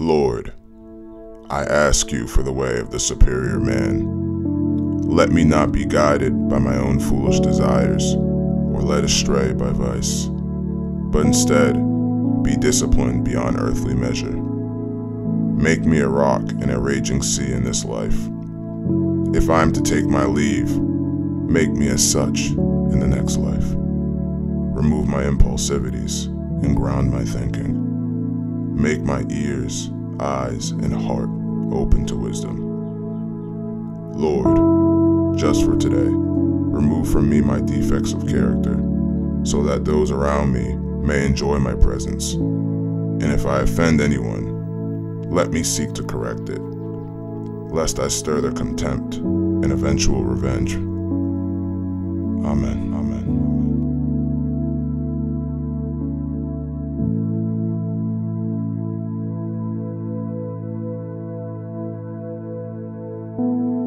Lord, I ask you for the way of the superior man. Let me not be guided by my own foolish desires or led astray by vice, but instead be disciplined beyond earthly measure. Make me a rock in a raging sea in this life. If I am to take my leave, make me as such in the next life. Remove my impulsivities and ground my thinking. Make my ears, eyes, and heart open to wisdom. Lord, just for today, remove from me my defects of character, so that those around me may enjoy my presence. And if I offend anyone, let me seek to correct it, lest I stir their contempt and eventual revenge. Amen. Amen. Amen.